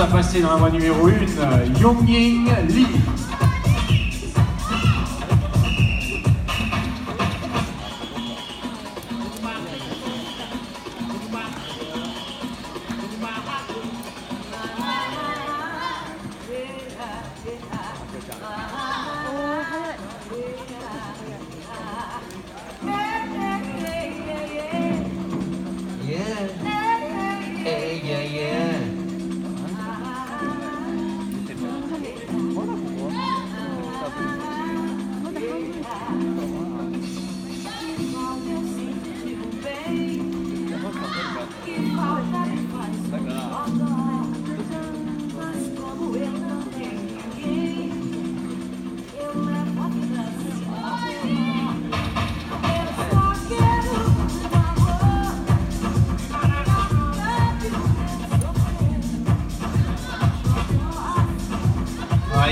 à passer dans la voie numéro 1, Yongying Lee.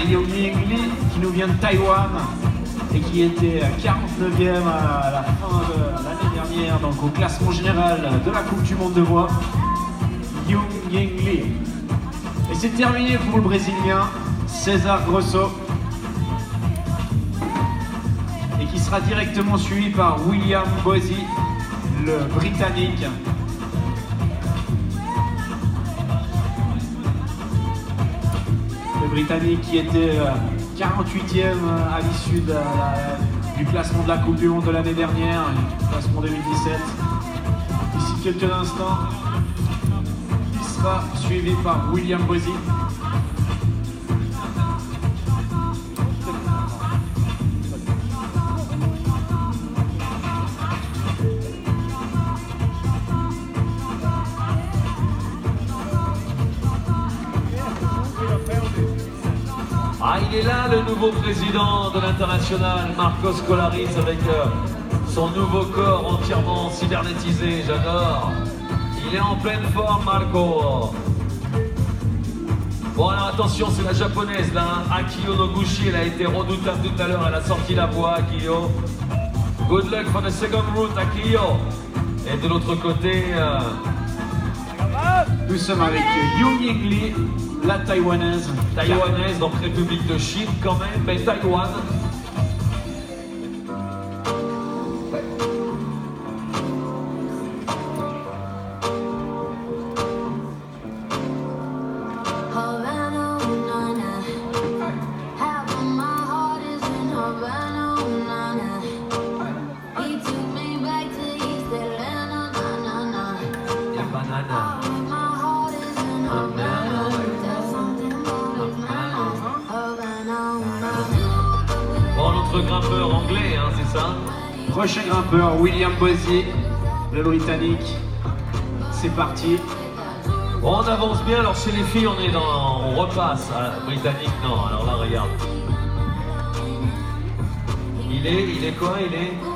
Yongying Lee qui nous vient de Taïwan et qui était 49e à la fin de l'année dernière, donc au classement général de la Coupe du Monde de voix. Yongying Lee. Et c'est terminé pour le Brésilien César Grosso. Et qui sera directement suivi par William Boisy, le Britannique. Britannique qui était euh, 48e à l'issue du classement de la Coupe du Monde de l'année dernière, classement 2017. D'ici quelques instants, il sera suivi par William Boisy. Ah, il est là, le nouveau président de l'international, Marcos Colaris, avec euh, son nouveau corps entièrement cybernétisé. J'adore. Il est en pleine forme, Marco. Bon, alors attention, c'est la japonaise là. hein. Akio Noguchi, elle a été redoutable tout à l'heure. Elle a sorti la voix, Akio. Good luck for the second route, Akio. Et de l'autre côté, euh, Nous sommes avec Yongying Lee, la taïwanaise. taïwanaise, donc République de Chine quand même, mais Taïwan. Grimpeur anglais, hein, c'est ça Prochain grimpeur, William Boisy, le Britannique. C'est parti. Bon, on avance bien, alors chez les filles, on est dans. On repasse. Ah, britannique, non, alors là, regarde. Il est, il est quoi Il est